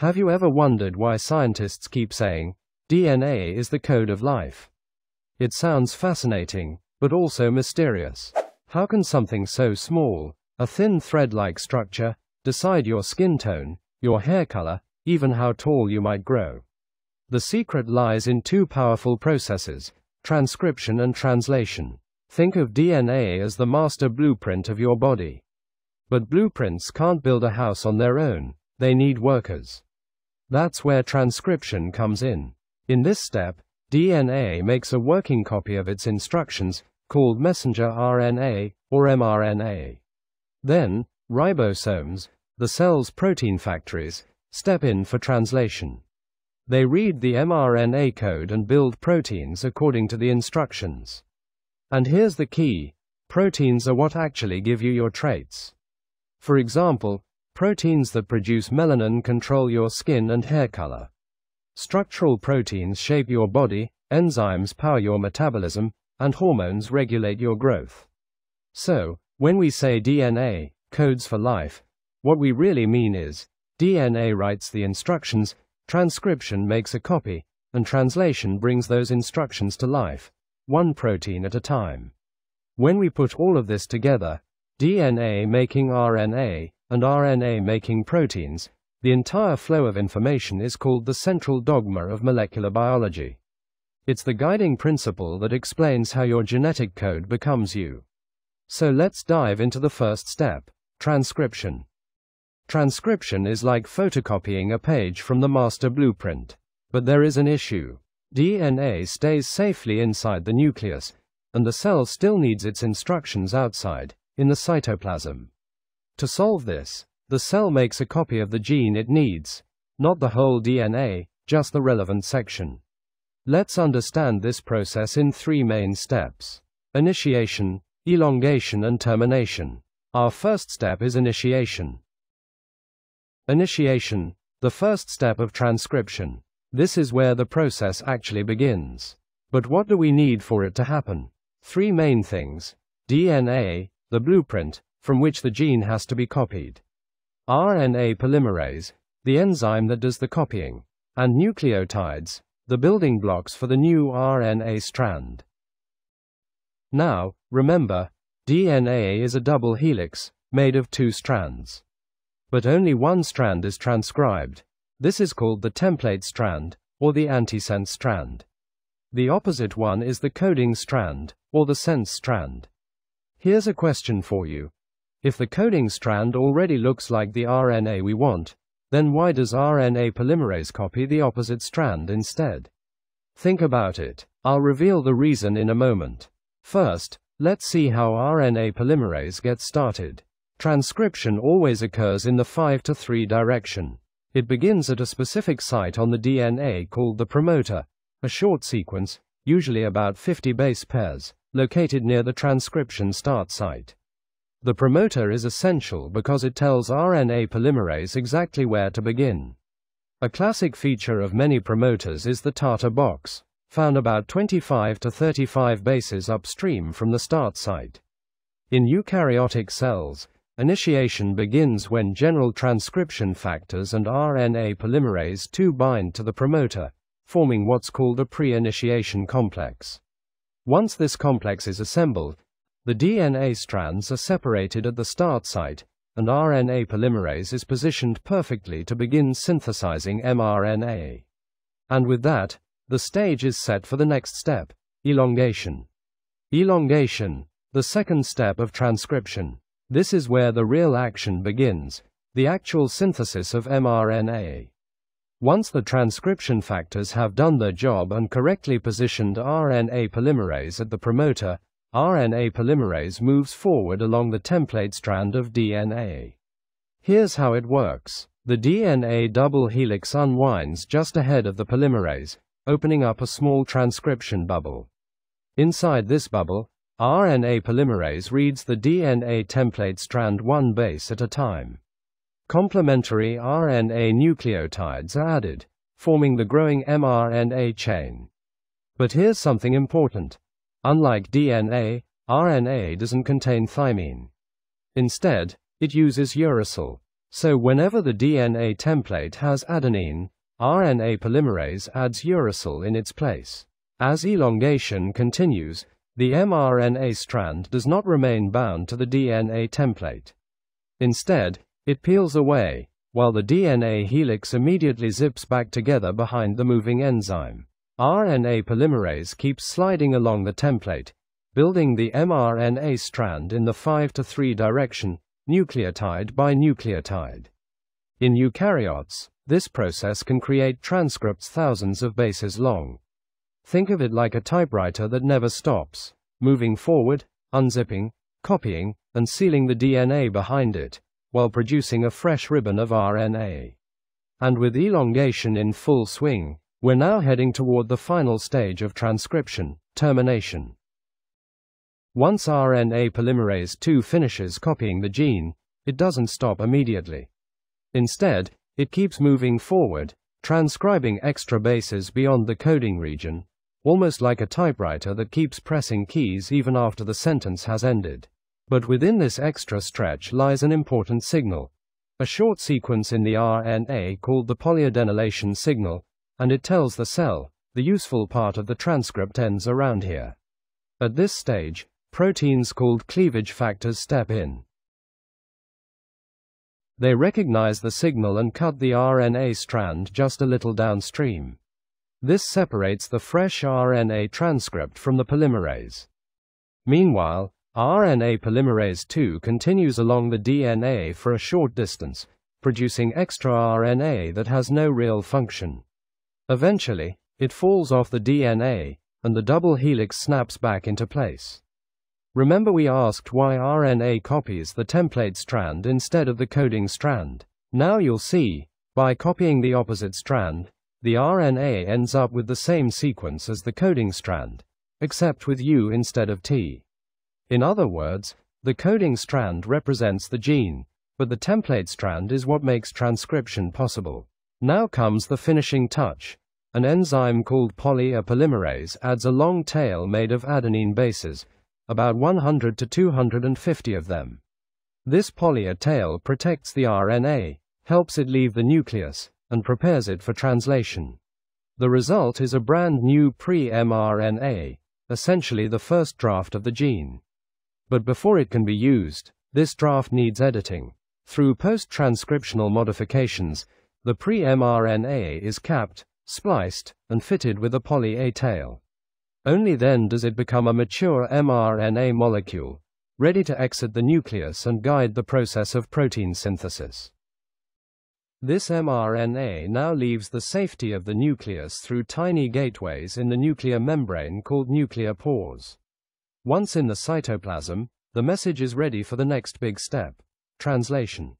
Have you ever wondered why scientists keep saying, DNA is the code of life? It sounds fascinating, but also mysterious. How can something so small, a thin thread like structure, decide your skin tone, your hair color, even how tall you might grow? The secret lies in two powerful processes transcription and translation. Think of DNA as the master blueprint of your body. But blueprints can't build a house on their own, they need workers. That's where transcription comes in. In this step, DNA makes a working copy of its instructions, called messenger RNA, or mRNA. Then, ribosomes, the cell's protein factories, step in for translation. They read the mRNA code and build proteins according to the instructions. And here's the key proteins are what actually give you your traits. For example, proteins that produce melanin control your skin and hair color. Structural proteins shape your body, enzymes power your metabolism, and hormones regulate your growth. So, when we say DNA, codes for life, what we really mean is, DNA writes the instructions, transcription makes a copy, and translation brings those instructions to life, one protein at a time. When we put all of this together, DNA making RNA, and RNA making proteins, the entire flow of information is called the central dogma of molecular biology. It's the guiding principle that explains how your genetic code becomes you. So let's dive into the first step transcription. Transcription is like photocopying a page from the master blueprint. But there is an issue. DNA stays safely inside the nucleus, and the cell still needs its instructions outside, in the cytoplasm. To solve this, the cell makes a copy of the gene it needs, not the whole DNA, just the relevant section. Let's understand this process in three main steps initiation, elongation, and termination. Our first step is initiation. Initiation, the first step of transcription. This is where the process actually begins. But what do we need for it to happen? Three main things DNA, the blueprint, from which the gene has to be copied. RNA polymerase, the enzyme that does the copying, and nucleotides, the building blocks for the new RNA strand. Now, remember, DNA is a double helix, made of two strands. But only one strand is transcribed. This is called the template strand, or the antisense strand. The opposite one is the coding strand, or the sense strand. Here's a question for you. If the coding strand already looks like the RNA we want, then why does RNA polymerase copy the opposite strand instead? Think about it. I'll reveal the reason in a moment. First, let's see how RNA polymerase gets started. Transcription always occurs in the 5 to 3 direction. It begins at a specific site on the DNA called the promoter, a short sequence, usually about 50 base pairs, located near the transcription start site. The promoter is essential because it tells RNA polymerase exactly where to begin. A classic feature of many promoters is the Tata box, found about 25 to 35 bases upstream from the start site. In eukaryotic cells, initiation begins when general transcription factors and RNA polymerase II bind to the promoter, forming what's called a pre initiation complex. Once this complex is assembled, the DNA strands are separated at the start site, and RNA polymerase is positioned perfectly to begin synthesizing mRNA. And with that, the stage is set for the next step elongation. Elongation, the second step of transcription. This is where the real action begins, the actual synthesis of mRNA. Once the transcription factors have done their job and correctly positioned RNA polymerase at the promoter, RNA polymerase moves forward along the template strand of DNA. Here's how it works. The DNA double helix unwinds just ahead of the polymerase, opening up a small transcription bubble. Inside this bubble, RNA polymerase reads the DNA template strand one base at a time. Complementary RNA nucleotides are added, forming the growing mRNA chain. But here's something important. Unlike DNA, RNA doesn't contain thymine. Instead, it uses uracil. So whenever the DNA template has adenine, RNA polymerase adds uracil in its place. As elongation continues, the mRNA strand does not remain bound to the DNA template. Instead, it peels away, while the DNA helix immediately zips back together behind the moving enzyme. RNA polymerase keeps sliding along the template, building the mRNA strand in the 5 to 3 direction, nucleotide by nucleotide. In eukaryotes, this process can create transcripts thousands of bases long. Think of it like a typewriter that never stops, moving forward, unzipping, copying, and sealing the DNA behind it, while producing a fresh ribbon of RNA. And with elongation in full swing, we're now heading toward the final stage of transcription, termination. Once RNA polymerase II finishes copying the gene, it doesn't stop immediately. Instead, it keeps moving forward, transcribing extra bases beyond the coding region, almost like a typewriter that keeps pressing keys even after the sentence has ended. But within this extra stretch lies an important signal, a short sequence in the RNA called the polyadenylation signal, and it tells the cell, the useful part of the transcript ends around here. At this stage, proteins called cleavage factors step in. They recognize the signal and cut the RNA strand just a little downstream. This separates the fresh RNA transcript from the polymerase. Meanwhile, RNA polymerase II continues along the DNA for a short distance, producing extra RNA that has no real function. Eventually, it falls off the DNA, and the double helix snaps back into place. Remember we asked why RNA copies the template strand instead of the coding strand. Now you'll see, by copying the opposite strand, the RNA ends up with the same sequence as the coding strand, except with U instead of T. In other words, the coding strand represents the gene, but the template strand is what makes transcription possible. Now comes the finishing touch. An enzyme called poly A polymerase adds a long tail made of adenine bases, about 100 to 250 of them. This poly A tail protects the RNA, helps it leave the nucleus, and prepares it for translation. The result is a brand new pre-mRNA, essentially the first draft of the gene. But before it can be used, this draft needs editing. Through post-transcriptional modifications, the pre-mRNA is capped, spliced, and fitted with a poly A tail. Only then does it become a mature mRNA molecule, ready to exit the nucleus and guide the process of protein synthesis. This mRNA now leaves the safety of the nucleus through tiny gateways in the nuclear membrane called nuclear pores. Once in the cytoplasm, the message is ready for the next big step translation.